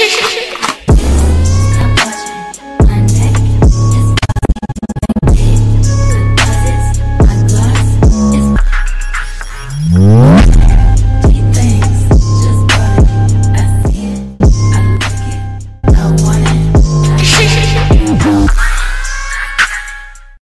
是是是